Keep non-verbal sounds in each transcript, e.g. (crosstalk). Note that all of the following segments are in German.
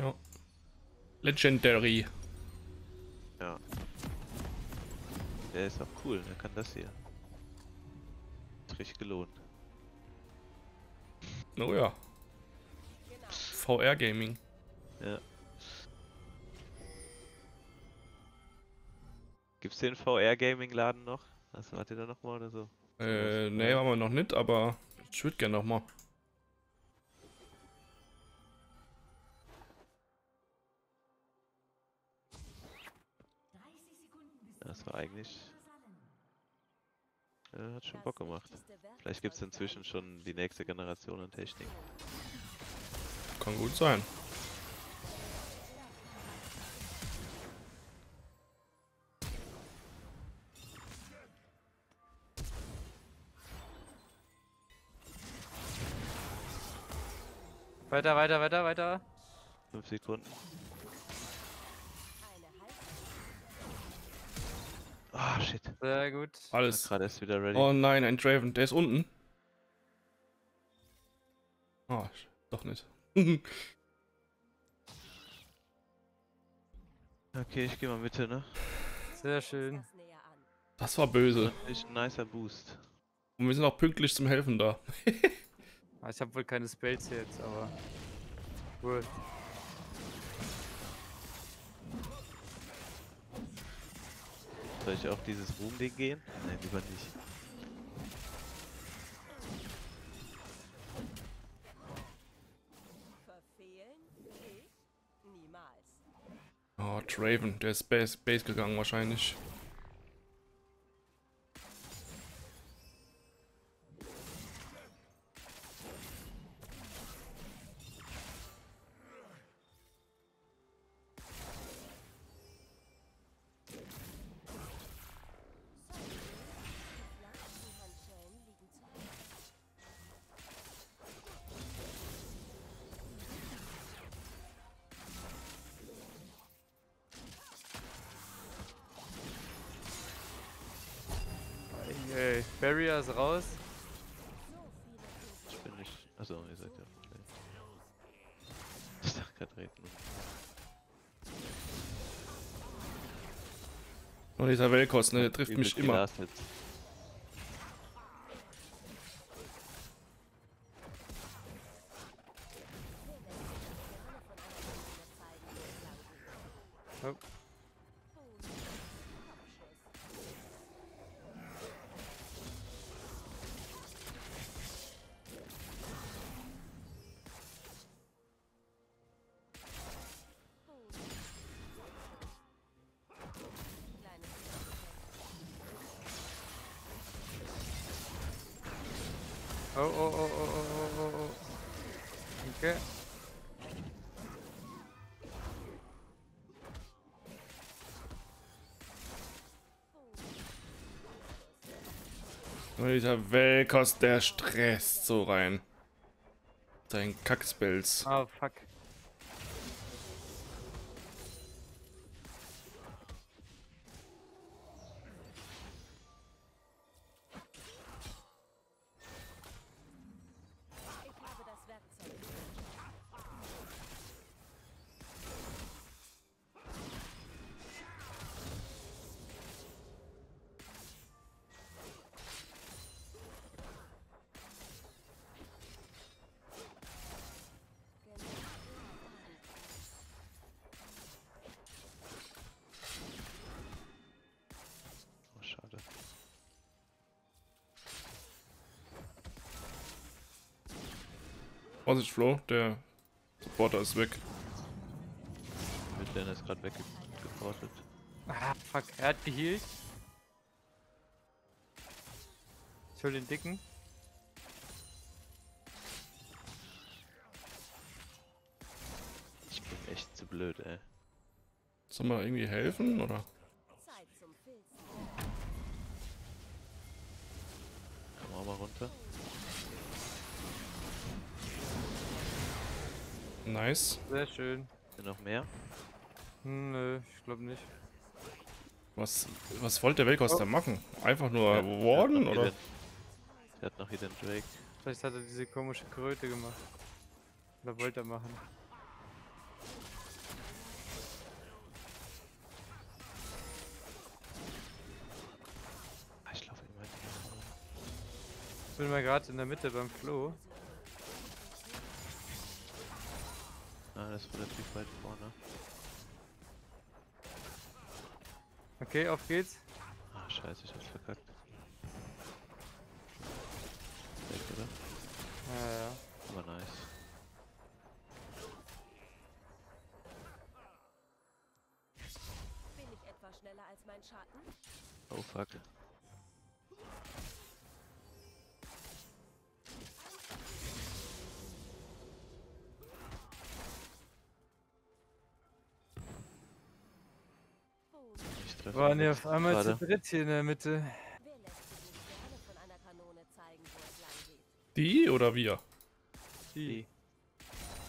Ja. Legendary. Ja. Der ist auch cool, der kann das hier. Hat richtig gelohnt. Oh ja. VR Gaming. Ja. Gibt's den VR-Gaming-Laden noch? Was wart ihr da nochmal oder so? Äh, nee, haben wir noch nicht, aber ich würde gerne noch Das war eigentlich. Ja, hat schon Bock gemacht. Vielleicht gibt's inzwischen schon die nächste Generation an Technik. Kann gut sein. Weiter, weiter, weiter, weiter. 5 Sekunden. Shit. Sehr gut. Alles. Gerade erst wieder ready. Oh nein, ein Draven, der ist unten. Ah, doch nicht. (laughs) Okay, ich gehe mal Mitte, ne? Sehr schön. Das war böse. Ist ein nicer Boost. Und wir sind auch pünktlich zum Helfen da. (laughs) Ah, Ich habe wohl keine Spells jetzt, aber. Cool. Soll ich auf dieses Boom-Ding gehen? Nein, lieber nicht. Verfehlen? Ich? Niemals. Oh, Draven, der ist Base, Base gegangen wahrscheinlich. Dieser Velkos, ne, der trifft mich immer. Gelastet. Oh. Oh, oh, oh, oh, oh, oh, oh, oh. Okay. Und dieser Velkos, der stresst so rein. Sein Kackspells. Ah, fuck. Vorsicht, Flo, der Supporter ist weg. Midlaner ist gerade weggeportet. Ah, fuck. Er hat geheilt. Ich hol den dicken. Ich bin echt zu blöd, ey. Soll man irgendwie helfen, oder? Zeit zum Filzen. Komm auch mal runter. Nice. Sehr schön. Sind noch mehr? Hm, nö, ich glaube nicht. Was, was wollte der Welkos oh. machen? Einfach nur ja, warden oder? Den, der hat noch hier den Drake. Vielleicht hat er diese komische Kröte gemacht. Oder wollte er machen. Ah, ich laufe immer Ich bin mal gerade in der Mitte beim Flo. Ah, das ist relativ weit vorne. Okay, auf geht's. Ah, scheiße, ich hab's verkackt. Weg, oder? Ja, ja. Aber nice. Bin ich etwa schneller als mein Schatten? Oh fuck. Boom. Ich treffe Waren jetzt auf einmal zu gerade. dritt hier in der Mitte. Die oder wir? Die.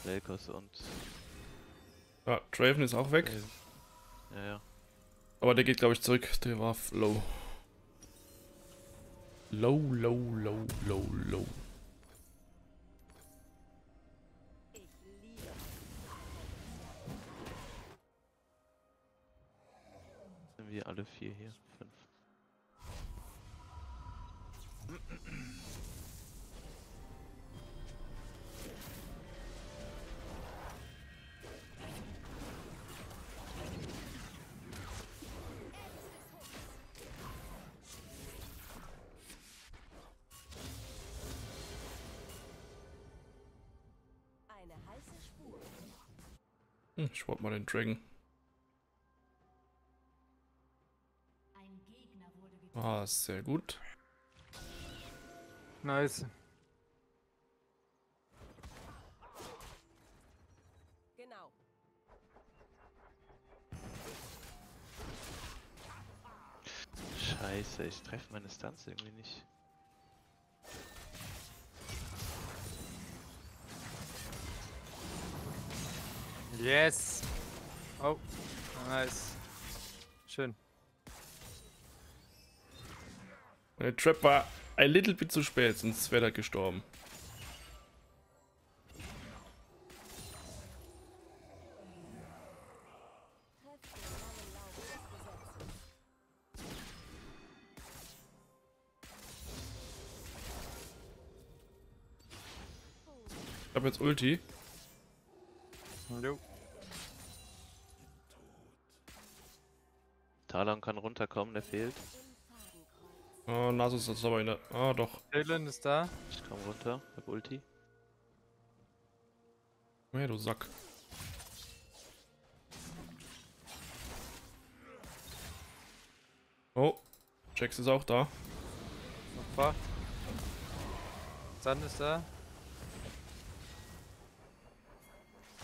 Velkos und. Ja, Draven ist auch weg. Ja, ja. Aber der geht, glaube ich, zurück. Der war low. Low, low, low, low, low. Wir alle vier hier? Fünf. eine heiße Spur. Hm, Ich wollte mal den Dragon. Sehr gut. Nice. Genau. Scheiße, ich treffe meine Stunts irgendwie nicht. Yes. Oh, nice. Schön. Der Trap war ein little bit zu spät, sonst wäre er gestorben. Ich habe jetzt Ulti. Jo. Talon kann runterkommen, der fehlt. Oh, Nasus ist aber in der... Ah, doch. Jalen ist da. Ich komm runter, hab Ulti. Hey, du Sack. Oh, Jax ist auch da. Opfer. Sand ist da.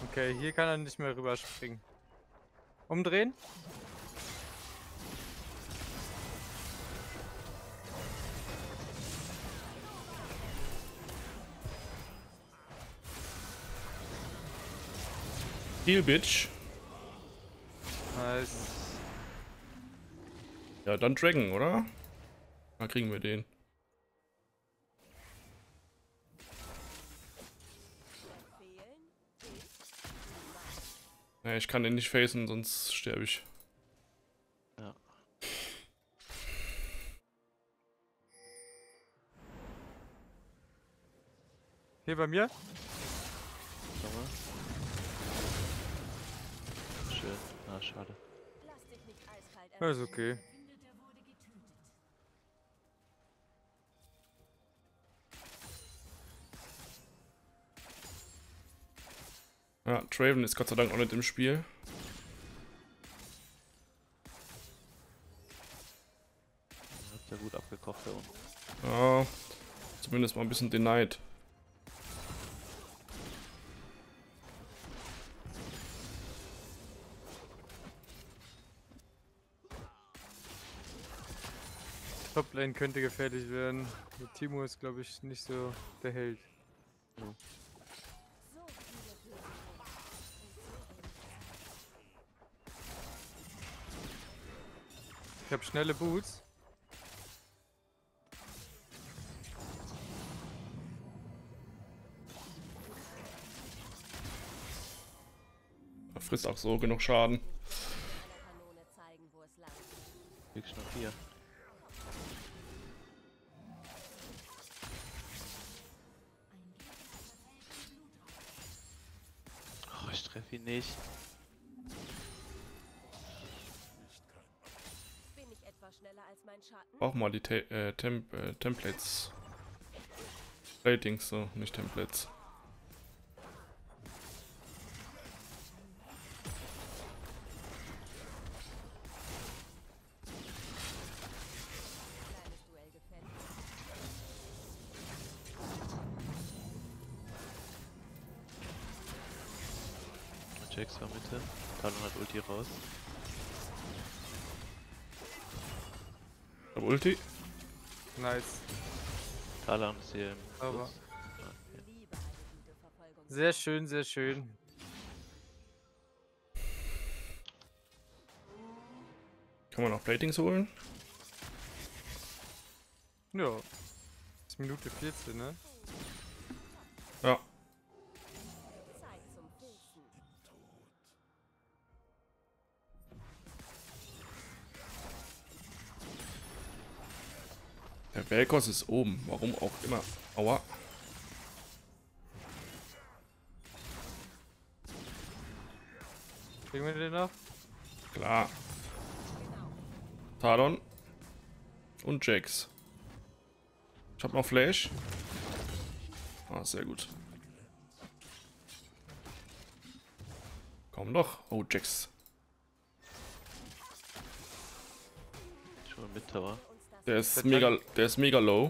Okay, hier kann er nicht mehr rüberspringen. Umdrehen? Heal, Bitch. Nice. Ja, dann Dragon, oder? Da kriegen wir den. Ja, ich kann den nicht facen, sonst sterbe ich. Ja. Hier bei mir? Schau mal. Schön. Ah, schade. Lass dich nicht eiskalt Ja, ist erwischen. okay. Ja, Draven ist Gott sei Dank auch nicht im Spiel. Habt ihr gut abgekocht da unten. Ja, zumindest mal ein bisschen denied. Toplane könnte gefährlich werden. Der Timo ist, glaube ich, nicht so der Held. Böse. Ich habe schnelle Boots. Er frisst auch so genug Schaden. Wirklich noch vier. Nicht. Bin ich etwa schneller als mein Schatten? Auch mal die Te äh, Temp äh, Templates. Ratings, so, nicht Templates. Talon ist hier im Aber-. Sehr schön, sehr schön. Kann man noch Platings holen? Ja. Ist Minute 14, ne? Ja. Velkos ist oben. Warum auch immer. Aua. Kriegen wir den noch? Klar. Talon. Und Jax. Ich hab noch Flash. Ah, sehr gut. Komm doch. Oh, Jax. Schon mit Tower. Der ist Der mega, der ist mega low.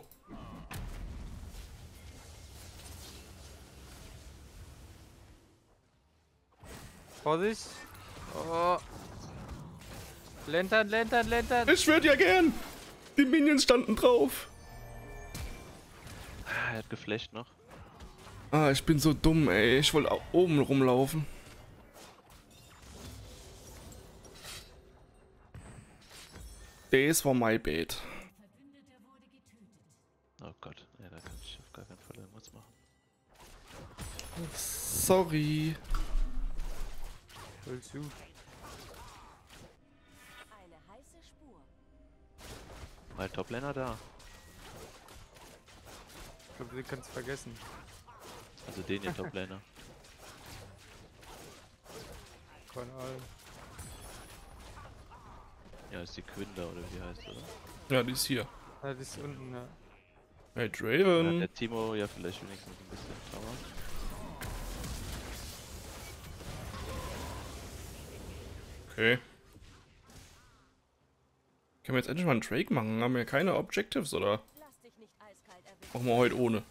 Vorsicht. Oh. Lentern, lentern, lentern. Ich würde ja gern. Die Minions standen drauf. Ah, er hat geflasht noch. Ah, ich bin so dumm, ey. Ich wollte auch oben rumlaufen. Das war my bad. Sorry. Voll zu. eine heiße Spur. Mal Toplaner da. Ich glaube, den kannst du vergessen. Also den hier (laughs) Toplaner. Keine Ahnung. Ja, ist die Quinda oder wie heißt oder? Ja, die ist hier. Ah, die ist unten, ja. Hey, Draven. der Timo ja vielleicht wenigstens ein bisschen Tower. Okay. Können wir jetzt endlich mal einen Drake machen? Haben wir keine Objectives oder machen wir heute ohne?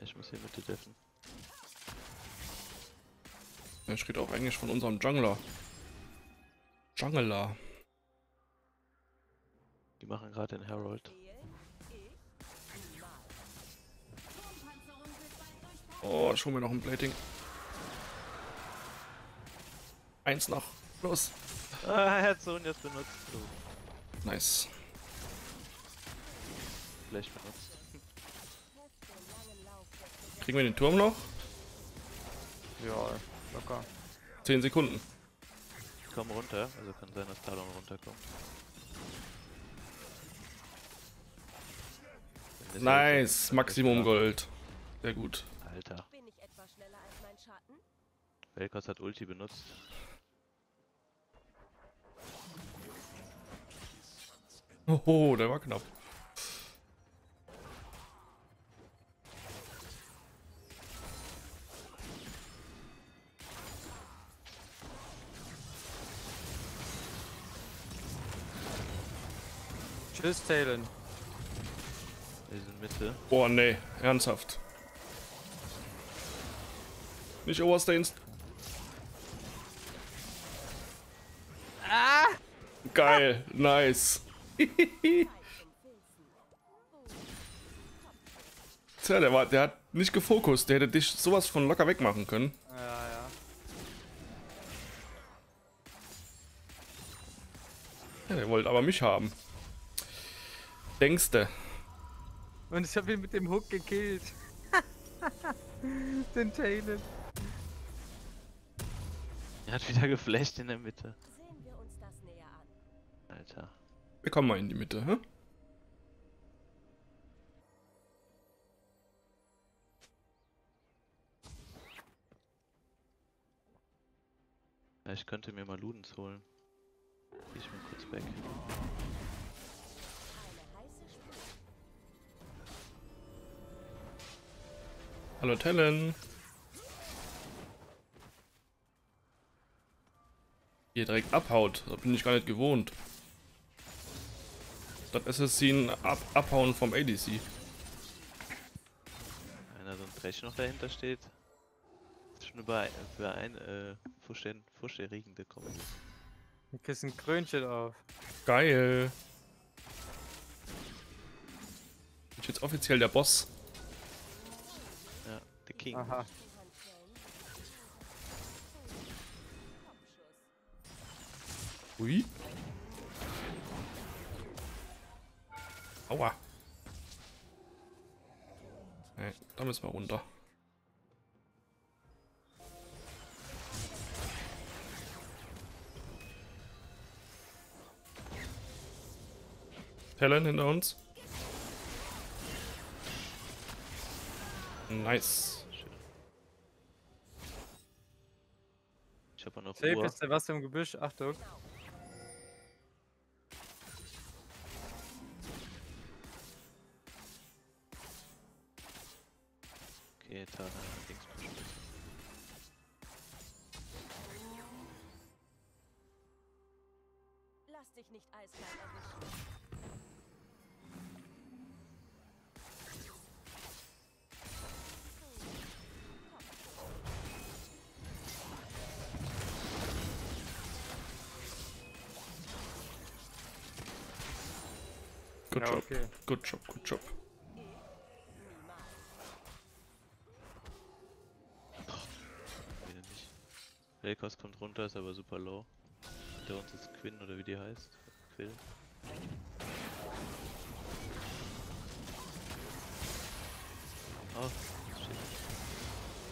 Ich muss hier Mitte deffen. Ja, Ich rede auch eigentlich von unserem Jungler. Jungler. Die machen gerade den Herald. Oh, ich hol mir noch ein Plating. Eins noch. Los. Ah, er hat Sonjas benutzt. Oh, Nice. Flash benutzt. Kriegen wir den Turm noch? Ja, locker. 10 Sekunden. Ich komme runter, also kann sein, dass Talon runterkommt. Nice. Maximum Gold. Sehr gut. Alter, Bin ich etwa schneller als mein Schatten? Velkos hat Ulti benutzt. Oho, der war knapp. Tschüss, Talon. Wir sind Mitte. Boah, nee. Ernsthaft. Nicht Overstains. Ah! Geil. Nice. (laughs) Tja, der, war, der hat nicht gefokust. Der hätte dich sowas von locker wegmachen können. Ja, ja. Ja, der wollte aber mich haben. Denkste. Und ich habe ihn mit dem Hook gekillt. (laughs) Den Talon. Er hat wieder geflasht in der Mitte. Sehen wir uns das näher an. Alter. Wir kommen mal in die Mitte, hä? Ja, ich könnte mir mal Ludens holen. Ich bin kurz weg. Hallo Talon. Hier direkt abhaut, das bin ich gar nicht gewohnt. Das Assassin ab abhauen vom ADC. Einer so ein Dresch noch dahinter steht. Ist schon über, über ein äh, vorstell- vorstellregende Kombi. Du kriegst ein Krönchen auf. Geil. Bin ich jetzt offiziell der Boss? Ja, der King. Aha. Ui. Aua. Nee, da müssen wir runter. Talon hinter uns. Nice. Ich habe noch Safe Uhr. ist der was im Gebüsch. Achtung. Good job, good job. Velkos kommt runter, ist aber super low. Hinter uns ist Quinn oder wie die heißt. Quill. Oh, shit.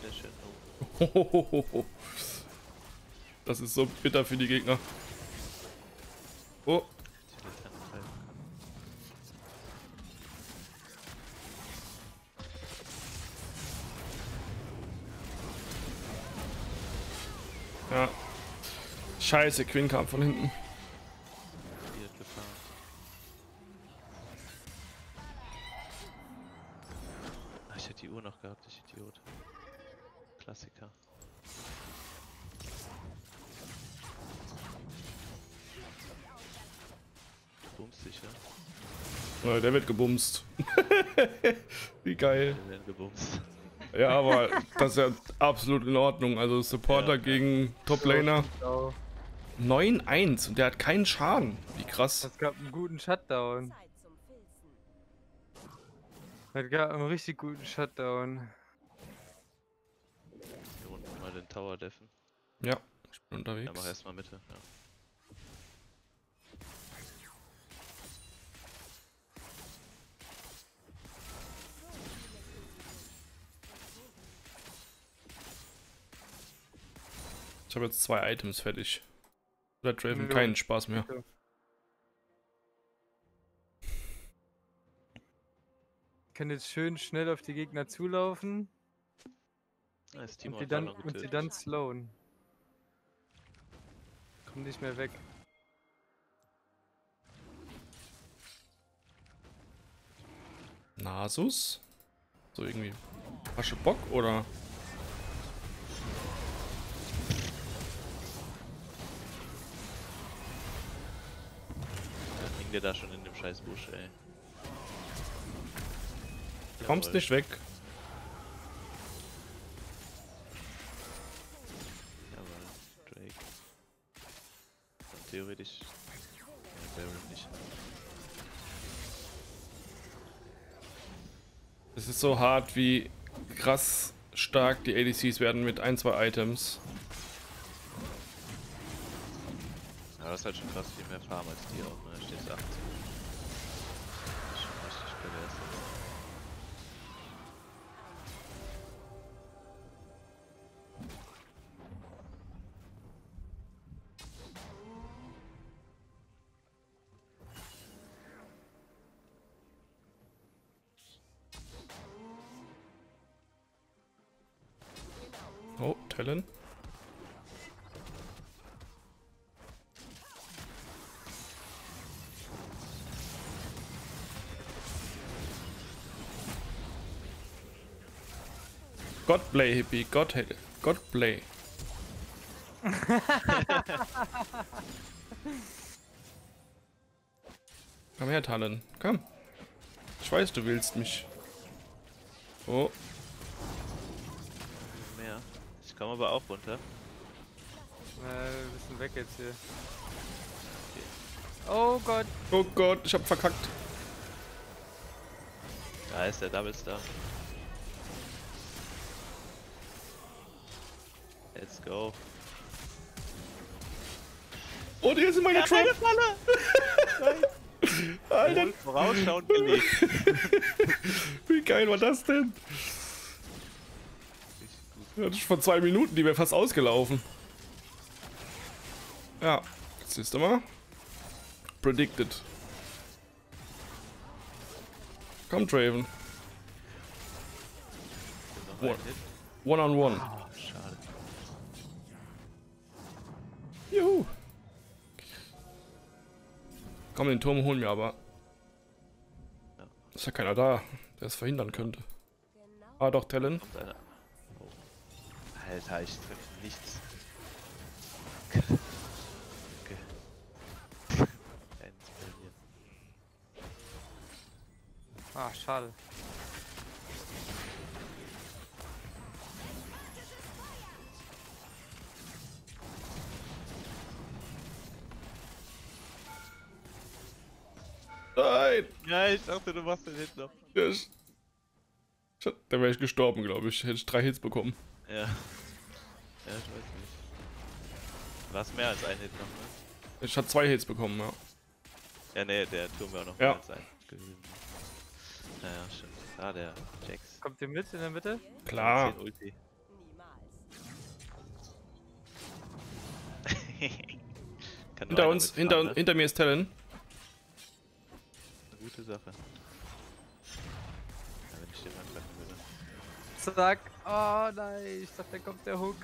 Sehr schön. Oh, (laughs) Das ist so bitter für die Gegner. Oh, Scheiße, Quinn kam von hinten. Ach, ich hätte die Uhr noch gehabt, ich Idiot. Klassiker. Bums sicher. Ja, der wird gebumst. (laughs) Wie geil. Wir werden gebumst. Ja, aber das ist ja absolut in Ordnung. Also Supporter Ja. gegen Top-Laner. Au. 9-1 und der hat keinen Schaden. Wie krass. Das gab einen guten Shutdown. Das gab einen richtig guten Shutdown. Hier unten mal den Tower deffen. Ja, ich bin Ja, mach unterwegs. erstmal Mitte. Ja. Ich habe jetzt zwei Items fertig. Da Draven Ja. keinen Spaß mehr. Ich kann jetzt schön schnell auf die Gegner zulaufen das Team und die hat dann, und getötet. dann slowen. Komm nicht mehr weg. Nasus? So irgendwie Asche Bock oder? Hängt der da schon in dem scheiß Busch, ey. Du kommst Jawohl. nicht weg. Jawohl, Drake. Und theoretisch. Ja, Baron nicht. Es ist so hart, wie krass stark die ADCs werden mit ein, zwei Items. Aber das ist halt schon krass viel mehr Farm als die auch, ne? Da steht 18. Das ist schon richtig pervers. Oh, Talon. Godplay, Hippie. God, Godplay. (laughs) Komm her, Talon. Komm. Ich weiß, du willst mich. Oh, Mehr. Ich komme aber auch runter. Äh, wir müssen weg jetzt hier. Oh Gott. oh Gott, ich hab verkackt. Da ist der Double Star. Let's go. Oh, hier sind meine Trap. (laughs) Alter, Wohl Vorausschauend gelegt. (laughs) wie geil war das denn? Das ist vor zwei Minuten, die wäre fast ausgelaufen. Ja, jetzt siehst du mal. Predicted. Komm, Draven. One. One on one. Juhu. Komm, den Turm holen wir aber. Ist ja keiner da, der es verhindern könnte. Ah, doch, Talon. Oh. Alter, ich treffe nichts. Ah, schade. Dachte, du machst den Hit noch. Der, ist- Shit, da wäre ich gestorben, glaube ich. Hätte ich drei Hits bekommen. Ja. Ja, ich weiß nicht. War es mehr als ein Hit noch, ne? Ich hatte zwei Hits bekommen, ja. Ja, ne, der Turm wäre auch noch Ja. mehr als ein gewesen. Naja, stimmt. Ah, der Jax. Kommt ihr mit in der Mitte? Klar. 10 Ulti. Niemals. Kann nur Hinter uns, hinter, ne? hinter mir ist Talon. Gute Sache. Ja, wenn ich den angreifen würde. Zack. Oh nein, ich dachte, da kommt der Hook.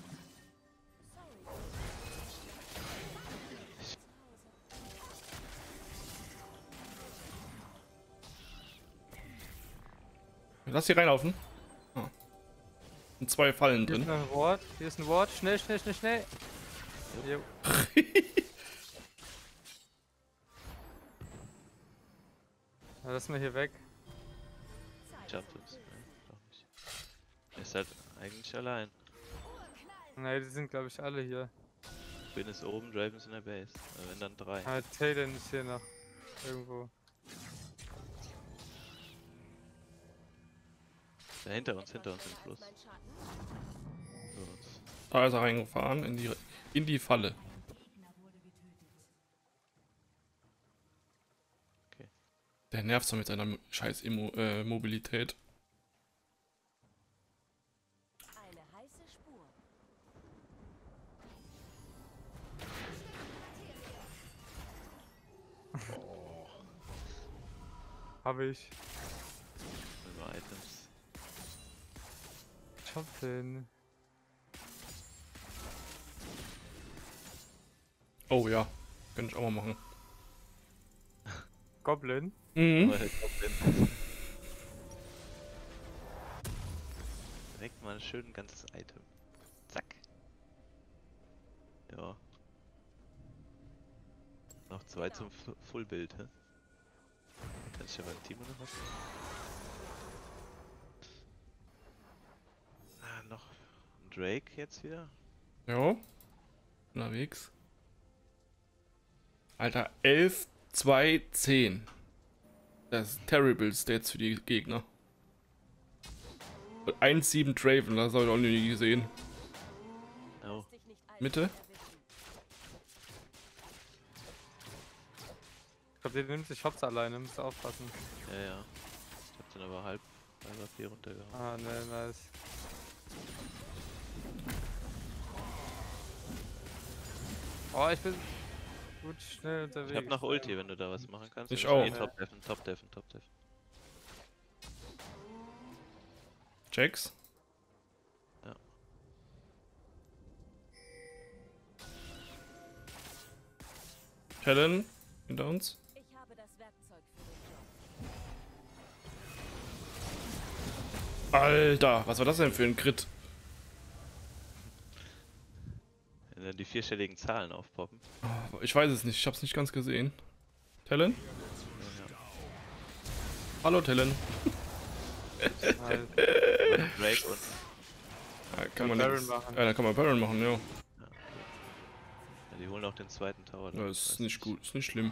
Lass sie reinlaufen. Ah. Und zwei Fallen Hier ist drin. noch ein Ward. Hier ist ein Ward. Schnell, schnell, schnell, schnell. Jo. (laughs) Ja, lass mal hier weg. Jump uns. Ne, doch nicht. Er ist halt eigentlich allein. Ne, die sind glaube ich alle hier. Quinn ist oben, Draven ist in der Base. Äh, wenn dann drei. Ah, Taylor ist hier noch. Irgendwo. Ja, hinter uns, hinter uns im Fluss. Da ist er reingefahren in die, in die Falle. Okay. Der nervt so mit seiner scheiß Immo äh, Mobilität. Eine heiße Spur. Habe ich. Über Items. Choppin. Oh ja, könnte ich auch mal machen. Goblin. Mhm. Direkt mal schön ein ganzes Item. Zack. Ja. Noch zwei zum Fu- Fullbild, hä? Kann ich ja beim Team noch was? Ah, noch ein Drake jetzt wieder? Ja. Unterwegs. Alter, 11, 2, 10. Das ist Terrible Stats für die Gegner. Und 1, 7 Draven, das habe ich auch nie gesehen. Oh, Mitte? Ich glaube, der nimmt sich Shots alleine. Müsst ihr aufpassen. ja, ja. Ich hab den aber halb, halb auf hier runtergehauen. Ah, ne, nice. Oh, ich bin gut schnell unterwegs. Ich hab noch Ulti, wenn du da was machen kannst. Ich auch. eh Top deffen, top deffen, top deffen. Jax? Ja. Helen, hinter uns. Ich habe das Werkzeug für den Job. Alter, was war das denn für ein Crit? Wenn dann die vierstelligen Zahlen aufpoppen. Ich weiß es nicht, ich hab's nicht ganz gesehen. Talon? Ja, Hallo Talon. Ja. (laughs) Drake und Ja, kann man Baron machen. Ja, da kann man Baron machen, ja. ja, die holen auch den zweiten Tower. ja dann, ist nicht gut, ist nicht schlimm.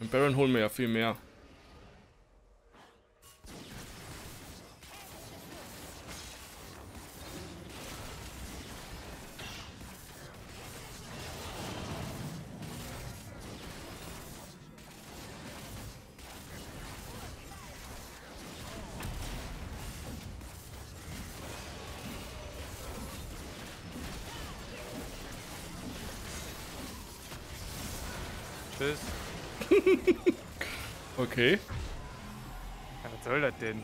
Und Baron holen wir ja viel mehr. Tschüss. (laughs) Okay. Ja, was soll das denn?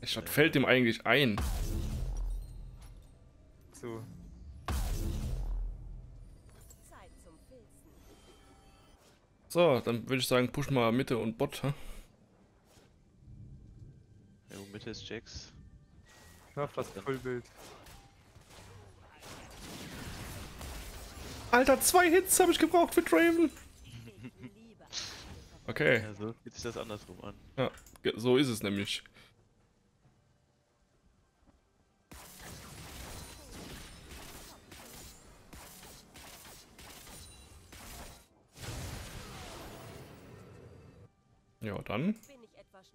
Echt, Was fällt dem eigentlich ein? So. Zeit zum Filzen. So, dann würde ich sagen, push mal Mitte und Bot. Hä? Ja, Mitte ist Jax. Ich mach fast Fullbild. Alter, zwei Hits habe ich gebraucht für Draven. Okay, Ja, so fühlt sich das andersrum an. ja, so ist es nämlich. Ja, dann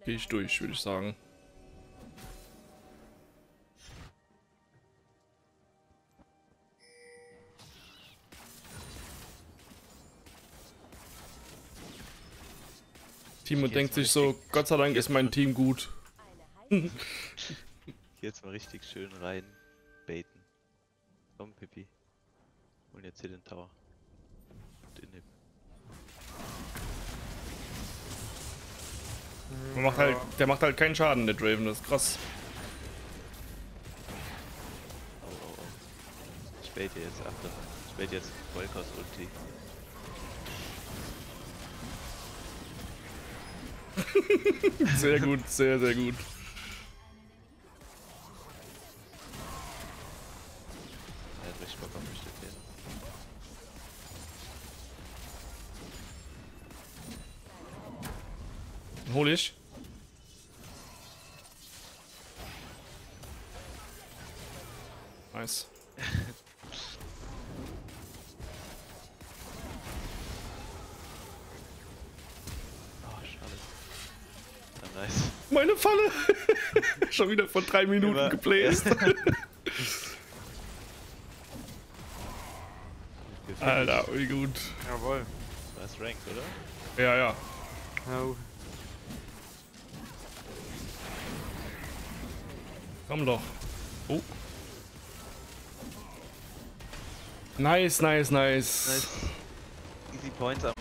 gehe ich durch, würde ich sagen. Timo Jetzt denkt sich so, Gott sei Dank ist mein Team gut. Hier (laughs) jetzt mal richtig schön rein baiten. Komm, Pippi. Und jetzt hier den Tower. Und in. Der macht halt, der macht halt keinen Schaden, der Draven, das ist krass. Oh, oh, oh. Hier jetzt. Ich bait jetzt Volkers Ulti. Sehr gut, sehr, sehr gut. Er hat richtig Bock auf mich hol ich. Nice. Meine Falle! (laughs) Schon wieder vor drei Minuten Immer- gebläst. (laughs) Alter, wie gut. Jawohl. War es Ranked, oder? Ja, ja. Au. Komm doch. Oh. Nice, nice, nice. Nice. Easy Points am.